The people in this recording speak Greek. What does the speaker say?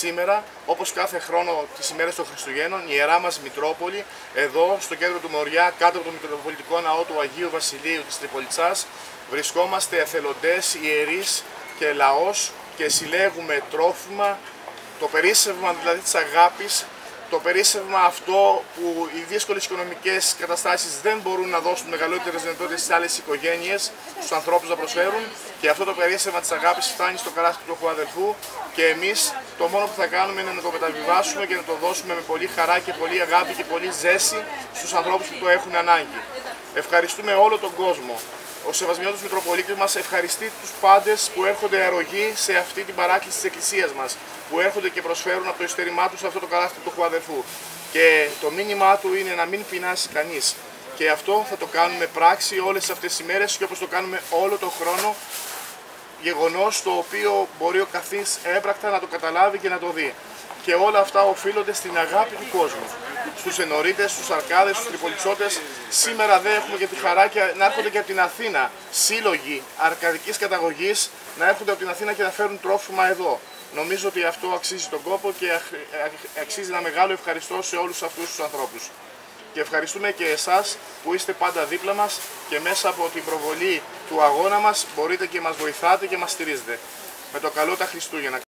Σήμερα, όπως κάθε χρόνο τις ημέρες των Χριστουγέννων, η Ιερά μας Μητρόπολη, εδώ στο κέντρο του Μοριά, κάτω από το Μητροπολιτικό Ναό του Αγίου Βασιλείου της Τριπολιτσάς, βρισκόμαστε εθελοντές, ιερείς και λαός και συλλέγουμε τρόφιμα, το περίσσευμα δηλαδή της αγάπης, το περίσσευμα αυτό που οι δύσκολες οικονομικές καταστάσεις δεν μπορούν να δώσουν μεγαλύτερες δυνατότητες στις άλλες οικογένειες, στους ανθρώπους να προσφέρουν. Και αυτό το περίσσευμα της αγάπης φτάνει στο καράστι του αδελφού. Και εμείς το μόνο που θα κάνουμε είναι να το μεταβιβάσουμε και να το δώσουμε με πολύ χαρά και πολύ αγάπη και πολύ ζέση στους ανθρώπους που το έχουν ανάγκη. Ευχαριστούμε όλο τον κόσμο ο Σεβασμιότος Μητροπολίτης μας ευχαριστεί τους πάντες που έρχονται αρρωγοί σε αυτή την παράκληση της Εκκλησίας μας, που έρχονται και προσφέρουν από το ειστερημά τους αυτό το καλάθι του Χουαδεφού. Και το μήνυμά του είναι να μην πεινάσει κανείς. Και αυτό θα το κάνουμε πράξη όλες αυτές τις ημέρες και όπως το κάνουμε όλο τον χρόνο, γεγονός το οποίο μπορεί ο καθής έμπρακτα να το καταλάβει και να το δει. Και όλα αυτά οφείλονται στην αγάπη του κόσμου στους ενορίτες, στους αρκάδες, στους τριπολιτσότες. Σήμερα δεν έχουμε και τη χαρά και να έρχονται και από την Αθήνα σύλλογοι αρκαδικής καταγωγής να έρχονται από την Αθήνα και να φέρουν τρόφιμα εδώ. Νομίζω ότι αυτό αξίζει τον κόπο και αξίζει ένα μεγάλο ευχαριστώ σε όλους αυτούς τους ανθρώπους. Και ευχαριστούμε και εσάς που είστε πάντα δίπλα μας και μέσα από την προβολή του αγώνα μας μπορείτε και μας βοηθάτε και μας στηρίζετε. Με το καλό τα Χριστούγεννα.